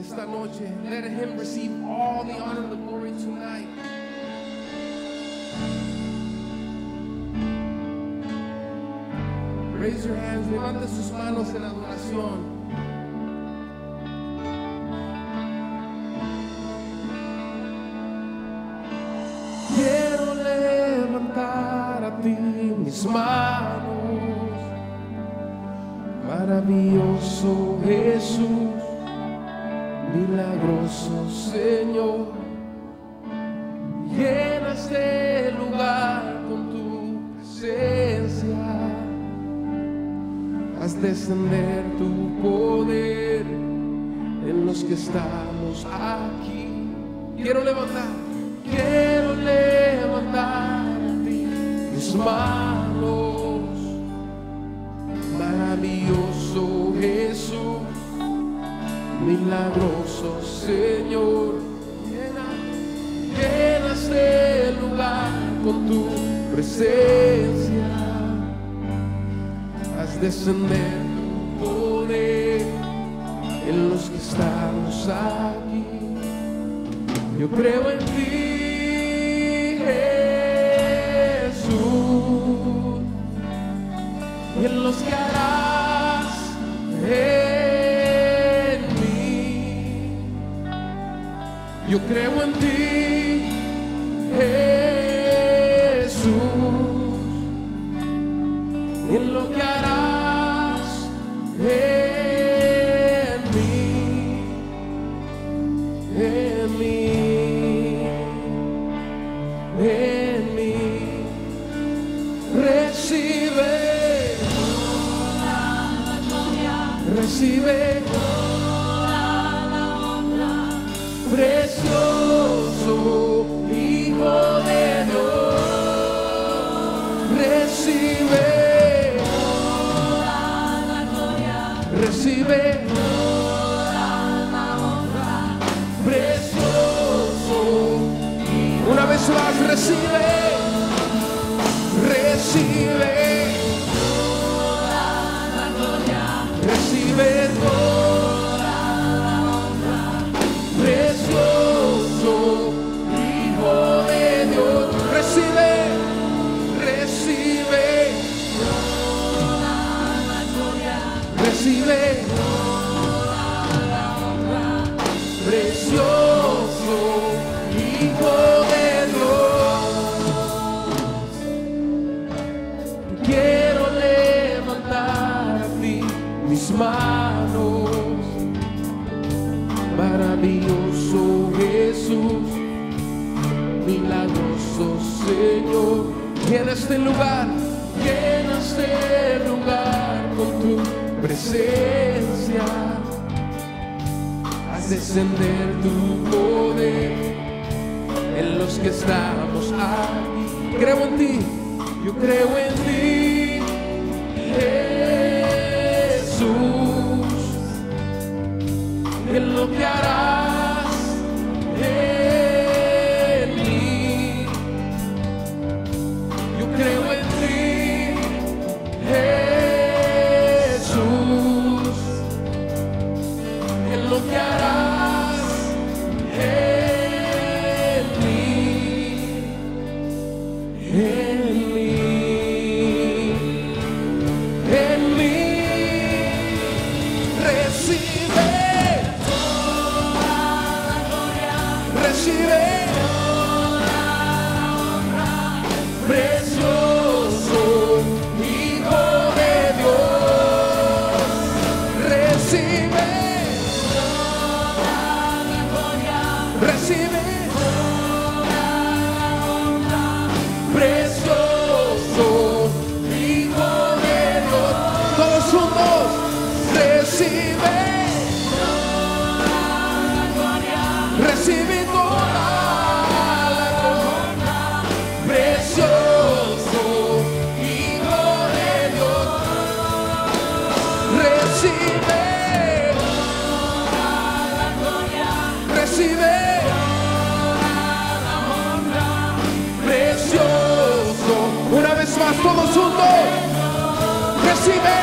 esta noche. Let him receive all the honor and the glory tonight. Raise your hands, levante sus manos en adoración. Quiero levantar a ti mis manos, maravilloso Jesús, milagroso Señor. Llena este lugar con tu presencia, haz descender tu poder en los que estamos aquí. Quiero levantar, quiero levantar a ti mis manos, milagroso Señor. Llena, llena este lugar con tu presencia, haz descender tu poder en los que estamos aquí. Yo creo en ti, Jesús, en los que harás Yo creo en ti, Jesús, en lo que harás en mí, en mí, en mí. Recibe, recibe Una vez más, recibe, recibe. Recibe toda la honra, precioso Hijo de Dios. Recibe, recibe, recibe Jesús, milagroso Señor. Llena este lugar, llena este lugar con tu presencia haz descender tu poder en los que estamos aquí. Creo en ti, yo creo en ti, Jesús, en lo que recibe toda la honra, precioso. Una vez más, todos juntos. Recibe,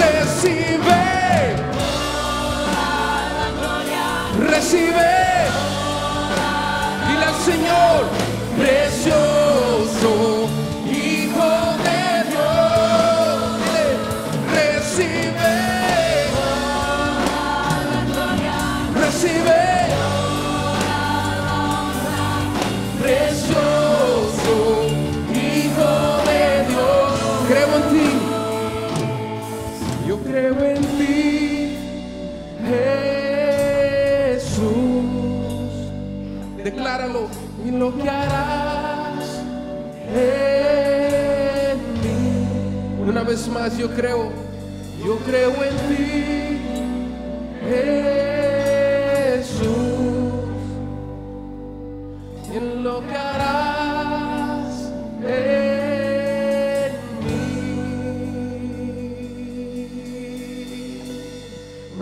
recibe, toda la gloria. recibe. Creo en ti. Jesús, decláralo y lo que harás en mí. Una vez más, yo creo, yo creo en ti,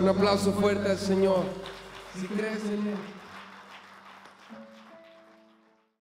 Un aplauso fuerte al Señor. Si crees en Él.